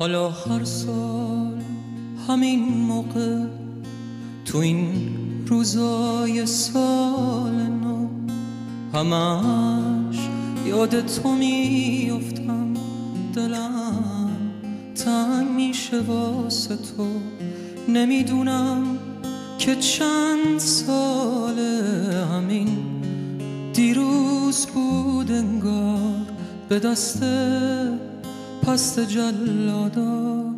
حالا هر سال همین موقع تو این روزای سال نو همش یاد تو میفتم دلم تنگ میشه واسه تو. نمی‌دونم که چند ساله همین دیروز بود انگار به دست پست جلادا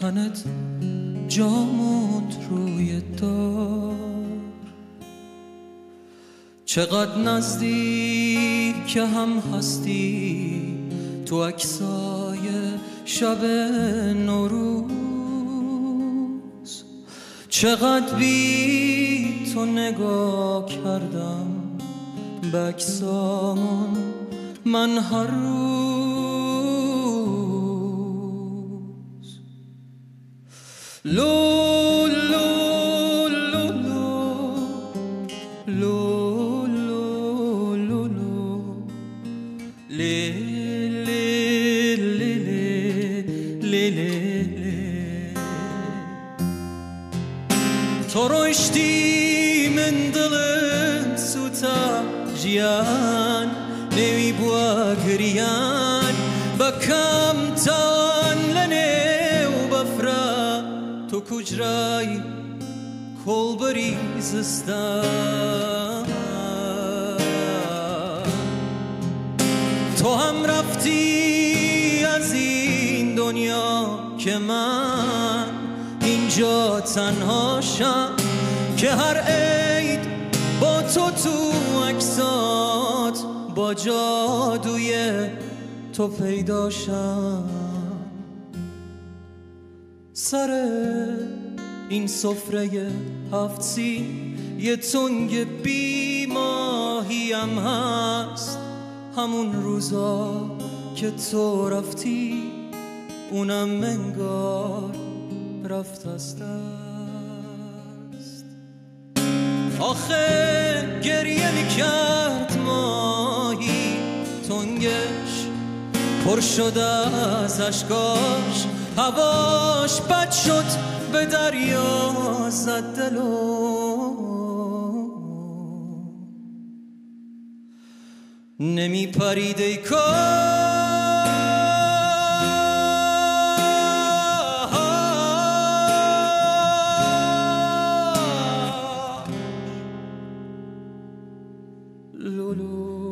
تنت جاموند روی دار. چقدر نزدیک هم هستی تو اکسای شب نوروز. چقدر بی تو نگاه کردم به اکسامون من هر روز Lo bakam tau کجرای کل بریزستان تو هم رفتی از این دنیا که من اینجا تنهاشم که هر عید با تو تو عکسات با جادوی تو پیداشم سر این سفره هفت سین یه تنگ بیماهیم هست. همون روزا که تو رفتی اونم منگار رفت از دست. آخه گریه می‌کرد ماهی. تنگش پر شده از اشکاش. هواش بد شد به دریا زد دلو. نمی پرید ای لولو.